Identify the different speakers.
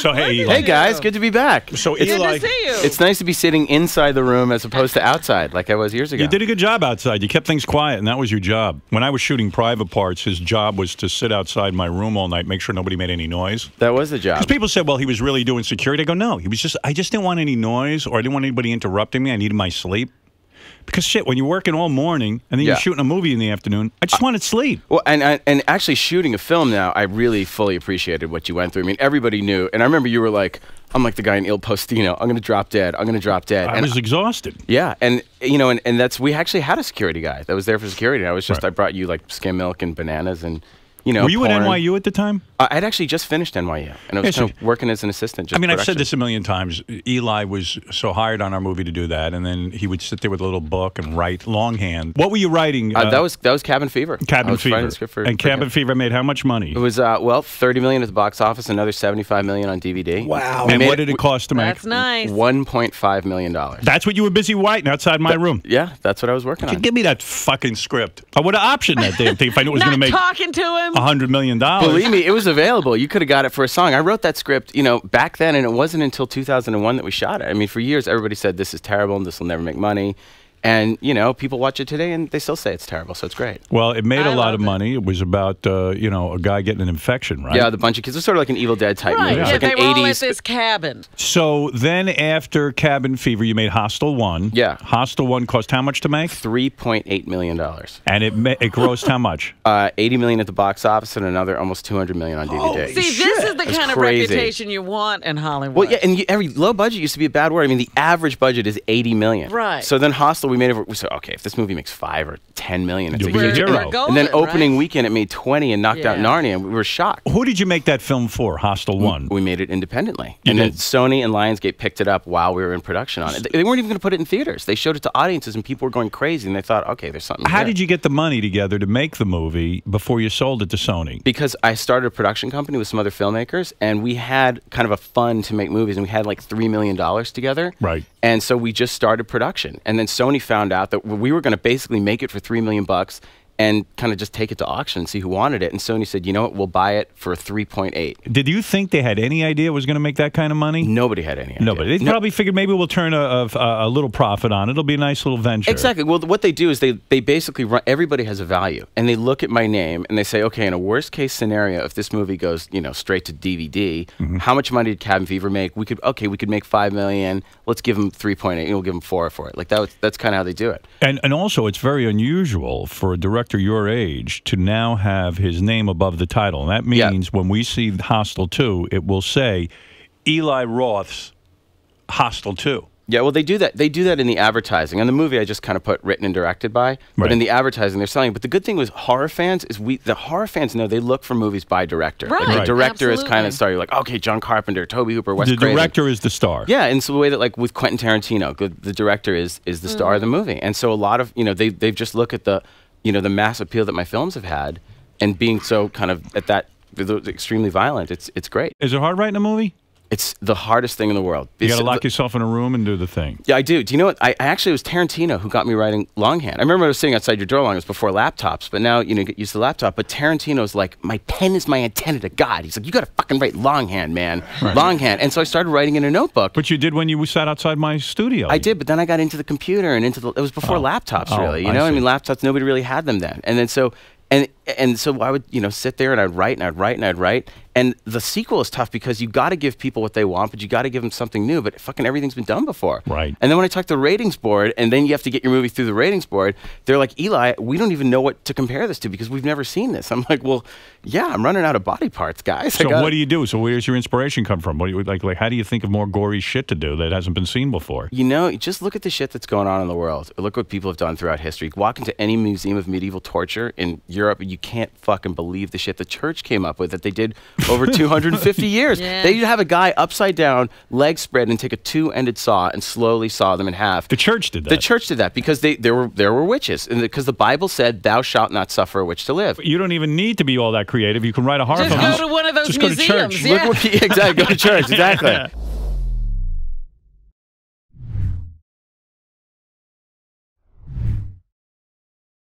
Speaker 1: So hey,
Speaker 2: Hey guys, good to be back.
Speaker 1: So
Speaker 2: it's,
Speaker 1: Eli,
Speaker 3: Good to see you.
Speaker 2: it's nice to be sitting inside the room as opposed to outside, like I was years ago.
Speaker 1: you did a good job outside. You kept things quiet, and that was your job. When I was shooting private parts, his job was to sit outside my room all night, make sure nobody made any noise.
Speaker 2: that was the job.
Speaker 1: Because people said, well, he was really doing security. I go, no, he was just, I just didn't want any noise or I didn't want anybody interrupting me. I needed my sleep. Because shit, when you're working all morning and then
Speaker 2: Yeah.
Speaker 1: you're shooting a movie in the afternoon, I just wanted sleep.
Speaker 2: Well, and, and and actually shooting a film now, I really fully appreciated what you went through. I mean, everybody knew, and I remember you were like, "I'm like the guy in Il Postino. I'm gonna drop dead. I'm gonna drop dead."
Speaker 1: I
Speaker 2: and
Speaker 1: was exhausted.
Speaker 2: yeah, and you know, and, and that's we actually had a security guy that was there for security. And I was just
Speaker 1: Right.
Speaker 2: I brought you like skim milk and bananas and you know.
Speaker 1: Were you
Speaker 2: porn.
Speaker 1: at NYU at the time?
Speaker 2: Uh, I'd actually just finished NYU, and I was
Speaker 1: Yeah, so-
Speaker 2: kind of working as an assistant. Just
Speaker 1: I mean, I've said this a million times. Eli was so hired on our movie to do that, and then he would sit there with a little book and write longhand. What were you writing?
Speaker 2: Uh, that was that was Cabin Fever.
Speaker 1: Cabin Fever.
Speaker 2: for-
Speaker 1: and
Speaker 2: for
Speaker 1: Cabin Fever made how much money?
Speaker 2: It was uh, well, thirty million at the box office, another seventy-five million on DVD.
Speaker 1: wow.
Speaker 2: We
Speaker 1: And
Speaker 2: made
Speaker 1: what did it cost to make?
Speaker 3: That's nice.
Speaker 2: One point five million dollars.
Speaker 1: That's what you were busy writing outside my room.
Speaker 2: Yeah, that's what I was working on.
Speaker 1: Give me that fucking script. I would have optioned that damn thing if I knew it was going to make
Speaker 3: talking to him.
Speaker 1: A hundred million dollars.
Speaker 2: Believe me, it was available. You could have got it for a song. I wrote that script, you know, back then, and it wasn't until 2001 that we shot it. I mean, for years, everybody said this is terrible and this will never make money. And you know, people watch it today and they still say it's terrible. So it's great.
Speaker 1: Well, it made
Speaker 3: I
Speaker 1: a lot of
Speaker 3: it.
Speaker 1: money. It was about uh, you know a guy getting an infection, right?
Speaker 2: Yeah, the bunch of kids. It's sort of like an Evil Dead type
Speaker 3: right.
Speaker 2: movie. It's
Speaker 3: Yeah,
Speaker 2: like
Speaker 3: they
Speaker 2: an
Speaker 3: were all at
Speaker 2: 80s.
Speaker 3: this cabin.
Speaker 1: So then after Cabin Fever, you made Hostel One.
Speaker 2: Yeah.
Speaker 1: Hostel One cost how much to make?
Speaker 2: Three point eight million dollars.
Speaker 1: And it ma- it grossed how much?
Speaker 2: Uh, Eighty million at the box office and another almost two hundred million on DVD.
Speaker 3: See, this is the
Speaker 2: It's
Speaker 3: kind of
Speaker 2: crazy.
Speaker 3: reputation you want in Hollywood.
Speaker 2: Well, yeah, and you, every low budget used to be a bad word. I mean, the average budget is eighty million.
Speaker 3: Right.
Speaker 2: So then Hostel, we made it. We said, okay, if this movie makes five or ten million, it's
Speaker 1: You'll
Speaker 2: a
Speaker 1: be a
Speaker 2: huge
Speaker 1: hero.
Speaker 2: hit. And then opening
Speaker 3: right?
Speaker 2: weekend, it made twenty and knocked out Narnia, and we were shocked.
Speaker 1: Who did you make that film for? Hostel One.
Speaker 2: We made it independently,
Speaker 1: You
Speaker 2: and then. Sony and Lionsgate picked it up while we were in production on it. They weren't even going to put it in theaters. They showed it to audiences, and people were going crazy. And they thought, okay, there's something.
Speaker 1: How
Speaker 2: here.
Speaker 1: did you get the money together to make the movie before you sold it to Sony?
Speaker 2: because I started a production company with some other filmmakers, and we had kind of a fund to make movies, and we had like three million dollars together.
Speaker 1: Right.
Speaker 2: And so we just started production, and then Sony found out that we were going to basically make it for three million bucks, and kind of just take it to auction and see who wanted it. And Sony said, you know what, we'll buy it for three point eight.
Speaker 1: Did you think they had any idea it was going to make that kind of money?
Speaker 2: Nobody had any idea.
Speaker 1: Nobody. They
Speaker 2: No-
Speaker 1: probably figured maybe we'll turn a, a, a little profit on it. It'll be a nice little venture.
Speaker 2: Exactly. Well, what they do is they they basically run. Everybody has a value, and they look at my name and they say, okay, in a worst case scenario, if this movie goes, you know, straight to DVD,
Speaker 1: Mm-hmm.
Speaker 2: how much money did Cabin Fever make? We could okay, we could make five million. Let's give them three point eight, and we'll give them four for it. Like that. Was, that's kind of how they do it.
Speaker 1: And and also, it's very unusual for a director your age to now have his name above the title. And that
Speaker 2: Yeah.
Speaker 1: means when we see Hostel 2, it will say Eli Roth's Hostel 2.
Speaker 2: Yeah, well, they do that. They do that in the advertising. And the movie, I just kind of put written and directed by. But
Speaker 1: Right.
Speaker 2: in the advertising, they're selling. But the good thing with horror fans is we the horror fans know they look for movies by director. Like
Speaker 3: Right,
Speaker 2: the director is kind of star. You're like, okay, John Carpenter, Tobe Hooper, Wes
Speaker 1: the
Speaker 2: Craven.
Speaker 1: director is the star.
Speaker 2: Yeah, and so the way that like with Quentin Tarantino, the, the director is is the star of the mm. movie, and so a lot of you know they they've just look at the you know the mass appeal that my films have had, and being so kind of at that extremely violent. It's it's great.
Speaker 1: Is it hard writing a movie?
Speaker 2: It's the hardest thing in the world.
Speaker 1: You got to lock yourself in a room and do the thing.
Speaker 2: yeah, I do. Do you know what? I, I actually it was Tarantino who got me writing longhand. I remember I was sitting outside your door long. It was before laptops, but now you know get used to the laptop. But Tarantino's like, my pen is my antenna to God. He's like, you got to fucking write longhand, man, longhand. And so I started writing in a notebook.
Speaker 1: But you did when you sat outside my studio.
Speaker 2: I did, but then I got into the computer and into the. It was before
Speaker 1: Oh.
Speaker 2: laptops,
Speaker 1: Oh,
Speaker 2: really. You know, I,
Speaker 1: see.
Speaker 2: mean, laptops. Nobody really had them then, and then so. And, and so I would, you know, sit there and I'd write and I'd write and I'd write. And the sequel is tough because you got to give people what they want, but you got to give them something new. But fucking everything's been done before.
Speaker 1: Right.
Speaker 2: And then when I talk to the ratings board, and then you have to get your movie through the ratings board, they're like, Eli, we don't even know what to compare this to because we've never seen this. I'm like, well, yeah, I'm running out of body parts, guys.
Speaker 1: So what do you do? So where's your inspiration come from? What do you like? Like how do you think of more gory shit to do that hasn't been seen before?
Speaker 2: You know, just look at the shit that's going on in the world. Look what people have done throughout history. Walk into any museum of medieval torture in Europe, and you can't fucking believe the shit the church came up with that they did over 250 years.
Speaker 3: Yeah.
Speaker 2: They'd have a guy upside down, legs spread, and take a two-ended saw and slowly saw them in half.
Speaker 1: The church did that.
Speaker 2: The church did that because they there were there were witches, and because the Bible said, "Thou shalt not suffer a witch to live."
Speaker 1: You don't even need to be all that creative. You can write a horror
Speaker 3: Just
Speaker 1: film.
Speaker 3: go to one of those
Speaker 1: Just go to
Speaker 3: museums.
Speaker 1: church.
Speaker 3: Yeah.
Speaker 2: Look what, exactly. Go to church. Exactly.